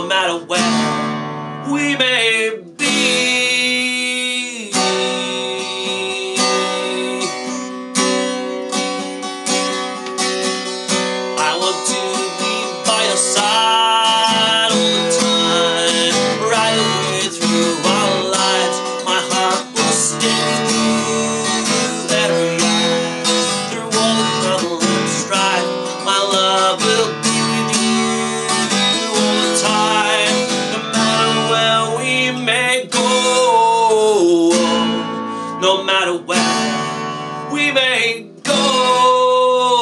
no matter where we may be. I want to be by your side. matter where we may go.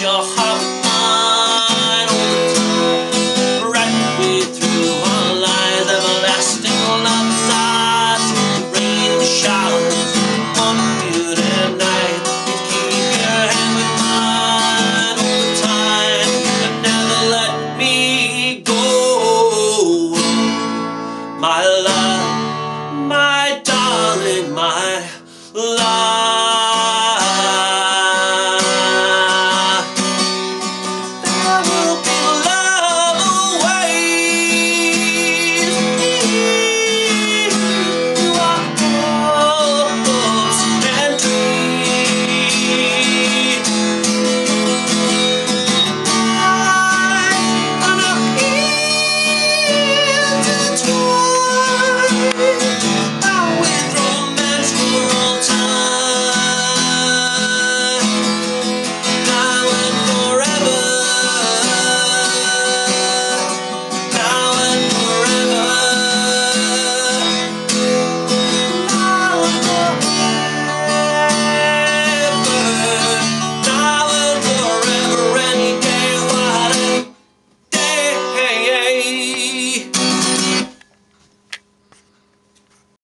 your heart.